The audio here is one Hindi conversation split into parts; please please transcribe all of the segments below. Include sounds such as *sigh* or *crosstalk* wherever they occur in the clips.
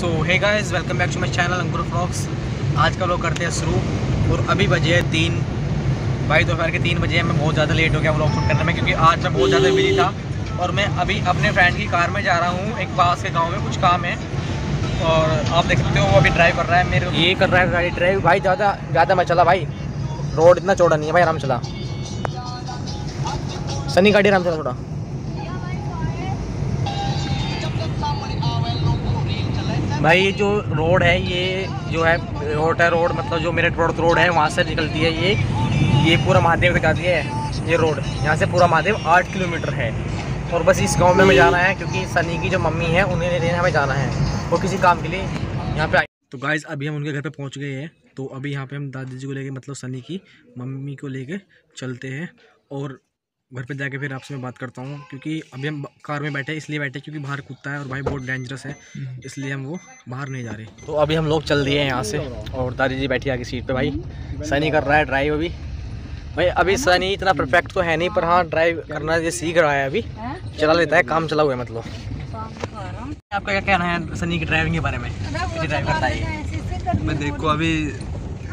So hey guys welcome back to my channel Ankur vlogs आज का लोग करते हैं शुरू, और अभी बजे है तीन। भाई, दोपहर के तीन बजे हैं, मैं बहुत ज़्यादा लेट हो गया व्लॉग शूट करने में, क्योंकि आज मैं बहुत ज़्यादा बिज़ी था। और मैं अभी अपने फ्रेंड की कार में जा रहा हूँ, एक पास के गाँव में, कुछ काम है। और आप देख सकते हो, वो अभी ड्राइव कर रहा है मेरे ये कर रहा है गाड़ी ड्राइव भाई, ज़्यादा ज़्यादा मैं चला भाई। रोड इतना चौड़ा नहीं है, भाई, आराम चला। सनी, गाड़ी आराम चला थोड़ा। भाई, ये जो रोड है, ये जो है रोड है रोड मतलब जो मेरे रोड रोड है, वहाँ से निकलती है ये। ये पूरा महादेव जाती है, ये रोड। यहाँ से पूरा महादेव आठ किलोमीटर है। और बस इस गाँव में हमें जाना है, क्योंकि सनी की जो मम्मी है, उन्हें लेने हमें जाना है, वो किसी काम के लिए यहाँ पे आए। तो गाइज़ अभी हम उनके घर पे पहुँच गए हैं। तो अभी यहाँ पे हम दादी जी को लेके मतलब सनी की मम्मी को लेके चलते हैं। और घर पे जाके फिर आपसे मैं बात करता हूँ क्योंकि अभी हम कार में बैठे इसलिए बैठे क्योंकि बाहर कुत्ता है और भाई बहुत डेंजरस है इसलिए हम वो बाहर नहीं जा रहे। तो अभी हम लोग चल दिए हैं यहाँ से और दादी जी बैठी आगे सीट पे भाई। सनी कर रहा है ड्राइव अभी। भाई अभी सनी इतना परफेक्ट तो है नहीं पर हाँ ड्राइव करना ये सीख रहा है अभी। चला लेता है काम चला हुआ है मतलब। आपका क्या कहना है सनी की ड्राइविंग के बारे में? है मैं देखो अभी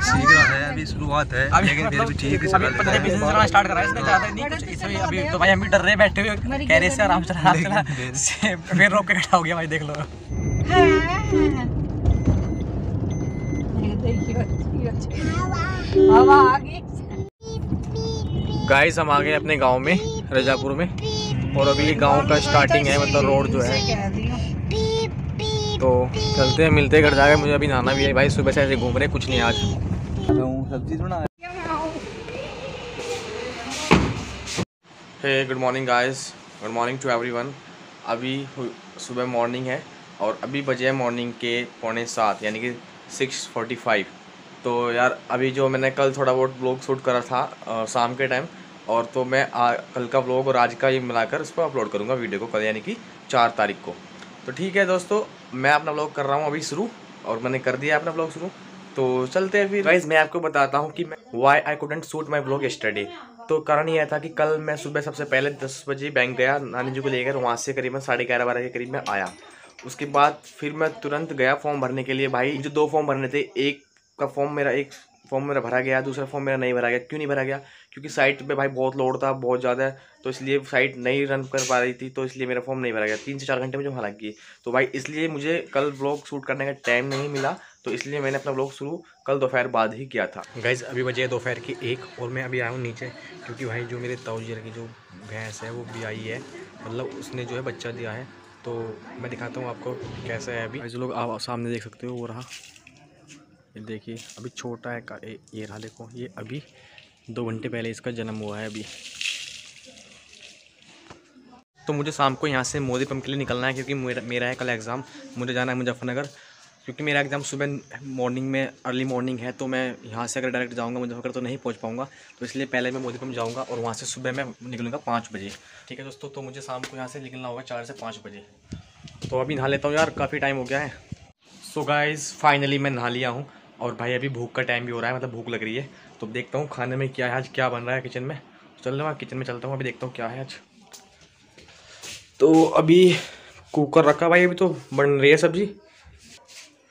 सीख रहा है अभी शुरुआत है अभी लेकिन फिर भी ठीक है अभी पता नहीं बिज़नेस चलाना स्टार्ट कर रहा है इसमें ज़्यादा नहीं कुछ इसमें अभी तो भाई हम भी डर रहे बैठे हुए कह रहे से आराम से आराम चला। *laughs* से फिर रोक के खड़ा हो गया भाई देख लो। गाइस हम आ गए अपने गाँव में रजापुर में और अभी ये गाँव का स्टार्टिंग है मतलब रोड जो है। तो चलते हैं मिलते घर जाकर मुझे अभी नहाना भी है भाई सुबह से ऐसे घूम रहे कुछ नहीं आज। सब्ज़ी थोड़ा hey good morning guys good morning to everyone अभी सुबह मॉर्निंग है और अभी बजे है मॉर्निंग के पौने सात यानी कि सिक्स फोर्टी फाइव तो यार अभी जो मैंने कल थोड़ा बहुत ब्लॉग शूट करा था शाम के टाइम और तो मैं आ, कल का ब्लॉग और आज का ये मिलाकर उस पर अपलोड करूँगा वीडियो को कल यानी कि चार तारीख को। तो ठीक है दोस्तों मैं अपना ब्लॉग कर रहा हूँ अभी शुरू, और मैंने कर दिया अपना ब्लॉग शुरू। तो चलते हैं फिर। गाइज़ मैं आपको बताता हूँ कि मैं why I couldn't suit my blog study तो कारण यह था कि कल मैं सुबह सबसे पहले दस बजे बैंक गया, नानी जी को लेकर, वहाँ से करीबन साढ़े ग्यारह बारह के करीब मैं आया। उसके बाद फिर मैं तुरंत गया फॉर्म भरने के लिए। भाई, जो दो फॉर्म भरने थे, एक का फॉर्म मेरा एक फॉर्म मेरा भरा गया दूसरा फॉर्म मेरा नहीं भरा गया। क्यों नहीं भरा गया? क्योंकि साइट पे भाई बहुत लोड था बहुत ज़्यादा तो इसलिए साइट नहीं रन कर पा रही थी तो इसलिए मेरा फॉर्म नहीं भरा गया। तीन से चार घंटे मुझे वहाँ लग गई तो भाई इसलिए मुझे कल ब्लॉग शूट करने का टाइम नहीं मिला तो इसलिए मैंने अपना ब्लॉग शुरू कल दोपहर बाद ही किया था। गाइज़ अभी बजे दोपहर की एक और मैं अभी आया हूँ नीचे क्योंकि भाई जो मेरे ताऊजीर की जो भैंस है वो भी आई है। मतलब उसने जो है बच्चा दिया है तो मैं दिखाता हूँ आपको कैसा है अभी। जो लोग आप सामने देख सकते हो वो रहा। ये देखिए, अभी छोटा है का ये ये रहा देखो, ये अभी दो घंटे पहले इसका जन्म हुआ है अभी। तो मुझे शाम को यहाँ से मोदी पंप के लिए निकलना है क्योंकि मेरा मेरा है कल एग्ज़ाम, मुझे जाना है मुजफ्फरनगर। क्योंकि मेरा एग्ज़ाम सुबह मॉर्निंग में अर्ली मॉर्निंग है तो मैं यहाँ से अगर डायरेक्ट जाऊँगा मुजफ्फरनगर तो नहीं पहुँच पाऊँगा। तो इसलिए पहले मैं मोदी पंप जाऊँगा और वहाँ से सुबह मैं निकलूँगा पाँच बजे। ठीक है दोस्तों तो मुझे शाम को यहाँ से निकलना होगा चार से पाँच बजे। तो अभी नहा लेता हूँ यार, काफ़ी टाइम हो गया है। सो गाइज़ फाइनली मैं नहा लिया हूँ। और भाई अभी भूख का टाइम भी हो रहा है मतलब भूख लग रही है। तो देखता हूँ खाने में क्या है आज क्या बन रहा है किचन में। चल रहा किचन में चलता हूँ, अभी देखता हूँ क्या है आज। तो अभी कुकर रखा भाई अभी तो बन रही है सब्ज़ी।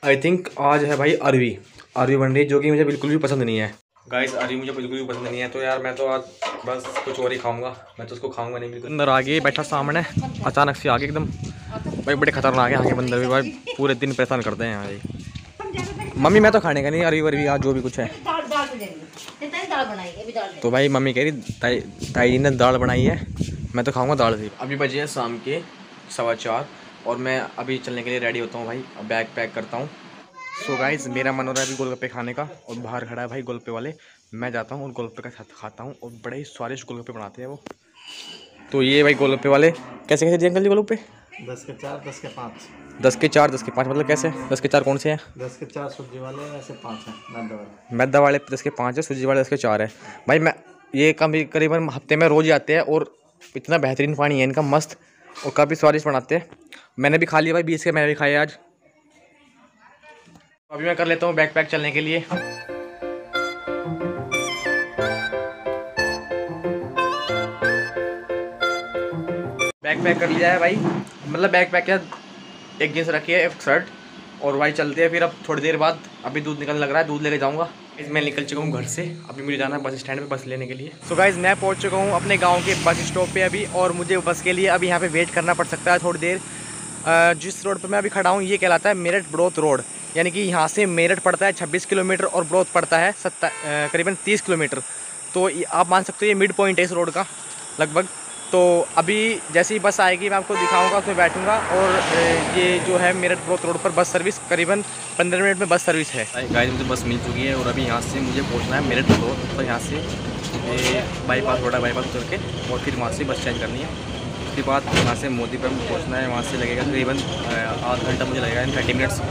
आई थिंक आज है भाई अरवी। अरवी बन रही है, जो कि मुझे बिल्कुल भी पसंद नहीं है। गाइस अरवी मुझे बिल्कुल भी पसंद नहीं है तो यार मैं तो आज बस कुछ और ही खाऊँगा। मैं तो उसको खाऊँगा नहीं बिल्कुल। अंदर आगे बैठा सामने, अचानक से आगे एकदम। भाई बड़े खतरनाक है आगे बंदर भी, भाई पूरे दिन परेशान करते हैं ये। मम्मी मैं तो खाने का नहीं अरवी वरवी आज जो भी कुछ है। है तो भाई मम्मी कह रही ताई ताई जी ने दाल बनाई है मैं तो खाऊँगा दाल से अभी बजे हैं शाम के सवा चार और मैं अभी चलने के लिए रेडी होता हूँ भाई बैग पैक करता हूँ। सो गाइज़ मेरा मन हो रहा है अभी गोलगप्पे खाने का और बाहर खड़ा है भाई गोलगप्पे वाले। मैं जाता हूँ और गोलगप्पे का साथ खाता हूँ और बड़े ही स्वादिष्ट गोलगप्पे बनाते हैं वो। तो ये भाई गोलगप्पे वाले। कैसे कैसे दिए अंकल जी गोलगप्पे? दस के चार दस के पाँच। दस के चार दस के पाँच मतलब कैसे? दस के चार कौन से हैं? दस के चार सूजी वाले ऐसे पाँच हैं मैदा वाले। मैदा वाले दस के पाँच है सूजी वाले दस के चार है। भाई मैं ये कभी करीबन हफ़्ते में रोज़ आते हैं और इतना बेहतरीन पानी है इनका मस्त और काफ़ी स्वादिष्ट बनाते हैं। मैंने भी खा लिया भाई बीस के मैंने भी खाए आज। अभी मैं कर लेता हूँ बैक पैक चलने के लिए। बैग पैक कर लिया है भाई। मतलब बैग पैक क्या एक जीन्स रखी है, एक शर्ट और भाई चलते हैं फिर अब थोड़ी देर बाद। अभी दूध निकलने लग रहा है, दूध लेके जाऊँगा। मैं निकल चुका हूँ घर से। अभी मुझे जाना है बस स्टैंड पे बस लेने के लिए। सो so गाइज़ मैं पहुँच चुका हूँ अपने गाँव के बस स्टॉप पे अभी। और मुझे बस के लिए अभी यहाँ पे वेट करना पड़ सकता है थोड़ी देर। जिस रोड पर मैं अभी खड़ा हूँ, ये कहलाता है मेरठ ब्रोथ रोड यानी कि यहाँ से मेरठ पड़ता है 26 किलोमीटर और ब्रोथ पड़ता है सत्ता करीबन 30 किलोमीटर। तो आप मान सकते हो ये मिड पॉइंट है इस रोड का, लगभग। तो अभी जैसे ही बस आएगी मैं आपको दिखाऊँगा उसमें बैठूँगा और ये जो है मेरठ ब्रोथ रोड पर बस सर्विस करीबन 15 मिनट में बस सर्विस है। गाइस मुझे बस मिल चुकी है और अभी यहाँ से मुझे पहुँचना है मेरठ ब्रोथ तो यहाँ से बाईपास रोडा बाईपास उतर के और फिर वहाँ से बस चेंज करनी है। उसके बाद यहाँ से मोदीपुरम पहुँचना है वहाँ से लगेगा करीबन आधा घंटा मुझे लगेगा इन थर्टी मिनट्स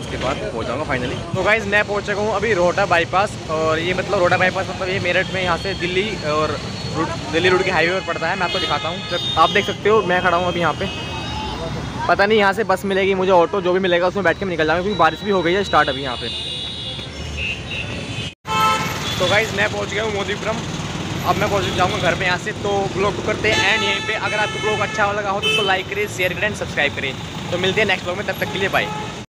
उसके बाद पहुँच जाऊँगा फाइनली तो गाइज़ मैं पहुँच चुका हूँ अभी रोहटा बाईपास और ये मतलब रोहटा बाईपास मतलब ये मेरठ में यहाँ से दिल्ली और रूट दिल्ली रूट के हाईवे पर पड़ता है, मैं आपको दिखाता हूँ। आप देख सकते हो, मैं खड़ा हूँ अभी यहाँ पे। पता नहीं यहाँ से बस मिलेगी, मुझे ऑटो जो भी मिलेगा, उसमें बैठ के निकल जाऊँगा, क्योंकि बारिश भी हो गई है स्टार्ट अभी यहाँ पे। तो गाइज़ मैं पहुँच गया हूँ मोदीपुरम। अब मैं पहुँच जाऊँगा घर पे यहाँ से। तो ब्लॉग को करते हैं एंड यहीं पे। अगर आपको ब्लॉग अच्छा लगा हो तो उसको लाइक करें शेयर करें एंड सब्सक्राइब करें तो मिलते हैं नेक्स्ट ब्लॉग में, तब तक के लिए बाय